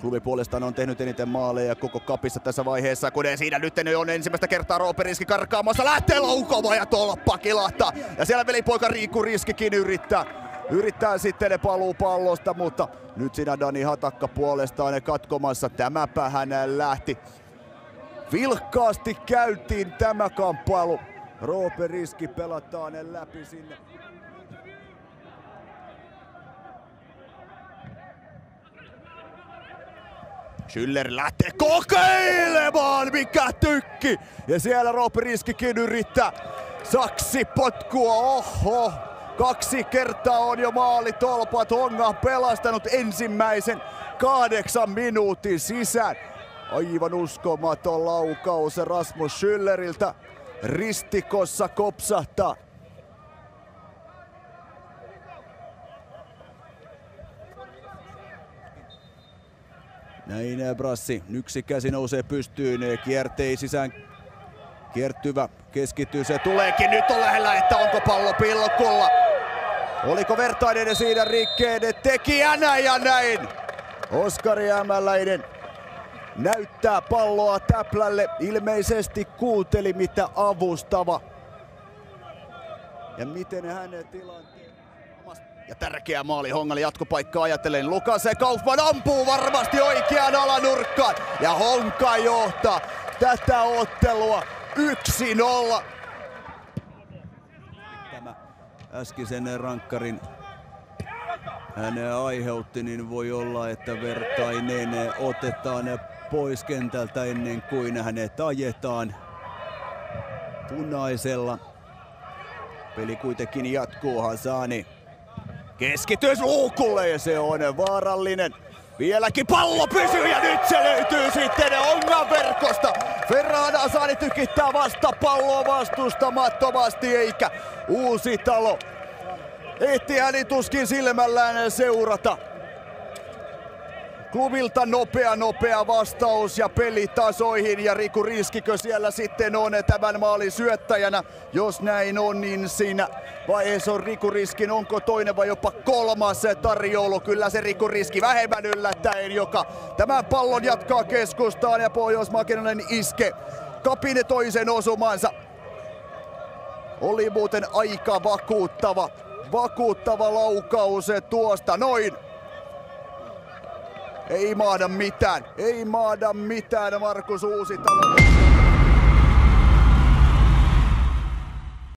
Klubi puolestaan on tehnyt eniten maaleja koko kapissa tässä vaiheessa, kun siinä nyt on ensimmäistä kertaa Roope Riski karkaamassa, lähtee laukomaan ja tolppa kilahtaa. Ja siellä velipoika Riikku Riskikin yrittää, yrittää sitten paluu pallosta, mutta nyt siinä Dani Hatakka puolestaan katkomassa. Tämäpä hän lähti. Vilkkaasti käytiin tämä kamppailu. Roope Riski pelataan läpi sinne. Schüller lähtee kokeilemaan, mikä tykki! Ja siellä Roope Riskikin yrittää saksi potkua, oho! Kaksi kertaa on jo maali tolpat, Honga pelastanut ensimmäisen kahdeksan minuutin sisään. Aivan uskomaton laukaus Rasmus Schülleriltä. Ristikossa kopsahtaa. Näin Brassi. Yksi käsi nousee pystyyn. Kiertei sisään kiertyvä keskittyy, se tuleekin, nyt on lähellä, että onko pallo pilkulla. Oliko Vertainen siinä rikkeen tekijänä ja näin. Oskari Ämäläinen näyttää palloa Täplälle, ilmeisesti kuuteli mitä avustava. Ja miten hänen tilanteen ja tärkeä maali Hongalle jatkopaikkaa ajatellen. Lukase Kaufman ampuu varmasti oikeaan alanurkkaan. Ja Honka johtaa tätä ottelua 1-0. Tämä äskeisen rankkarin hän aiheutti, niin voi olla, että Vertainen otetaan pois kentältä ennen kuin hänet ajetaan punaisella. Peli kuitenkin jatkuu Hasani. Keskitys luukulle ja se on vaarallinen. Vieläkin pallo pysyy ja nyt se löytyy sitten Ongan verkosta. Ferrada Sani tykittää vasta palloa vastustamattomasti eikä uusi talo. Ehti häni tuskin silmällään seurata. Klubilta nopea nopea vastaus ja peli tasoihin ja Riku Riskikö siellä sitten on tämän maalin syöttäjänä. Jos näin on, niin siinä vaiheessa on Riku Riskin, onko toinen vai jopa kolmas tarjoulu. Kyllä se Riku Riski vähemmän yllättäen, joka tämän pallon jatkaa keskustaan ja pohjois iske kapine toisen osumansa. Oli muuten aika vakuuttava, vakuuttava laukaus tuosta noin ei maada mitään. Ei maada mitään Markus Uusitalo.